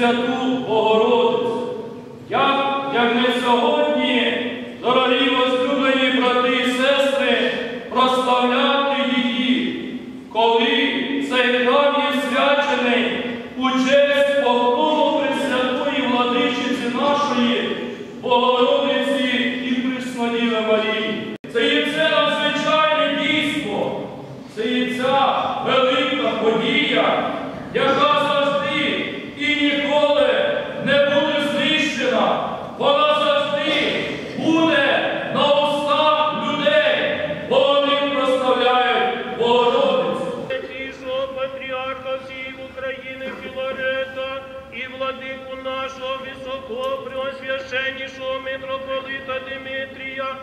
Пресвяту Богородицю. Як, як не сьогодні, дорогі возлюблені брати і сестри, прославляти її, коли цей храм є свячений у честь поклону Пресвятої владичиці нашої, Богородиці і Преснодіви Марії. Це є це надзвичайне дійство, це є ця велика подія, яка владику нашого високого високопреосвященнішого митрополита Димитрія.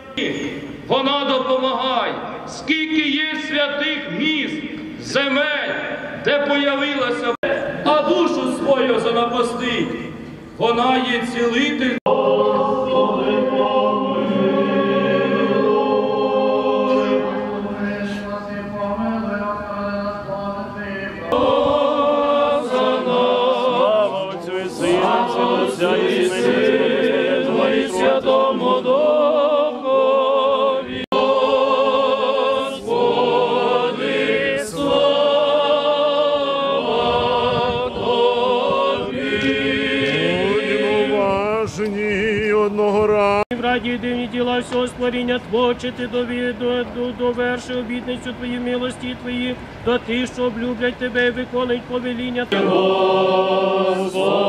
Вона допомагає, скільки є святих міст, земель, де появилася, а душу свою занапастить. Вона є цілитель. Отця і Сину, і Святому Духові. Господи, слава Тобі. Будьмо уважні одного разу. Раді дивні діла всього створіння творче ти дові- до, до, доверши обітницю твої милості твої, до тих, що облюблять тебе і виконують повеління. Господи,